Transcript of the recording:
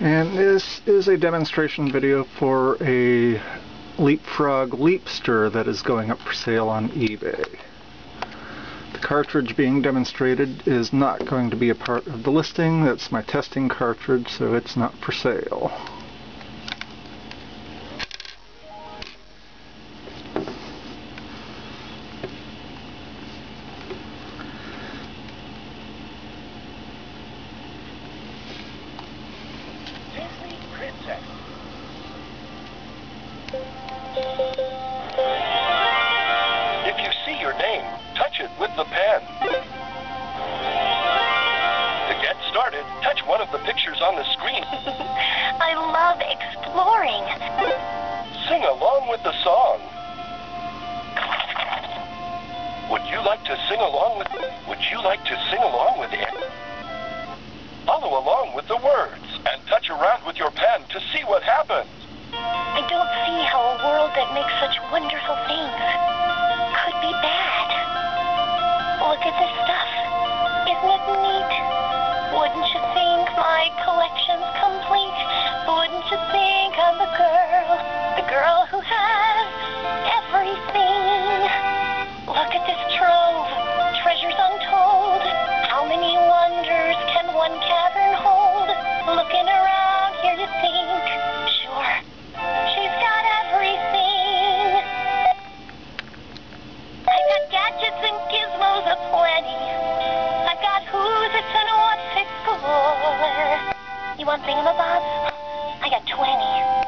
And this is a demonstration video for a Leapfrog Leapster that is going up for sale on eBay. The cartridge being demonstrated is not going to be a part of the listing. That's my testing cartridge, so it's not for sale. One of the pictures on the screen. I love exploring. Sing along with the song. Would you like to sing along with Would you like to sing along with it? Follow along with the words and touch around with your pen to see what happens. I don't see how a world that makes such wonderful things and thing want thingamabobs? I got 20.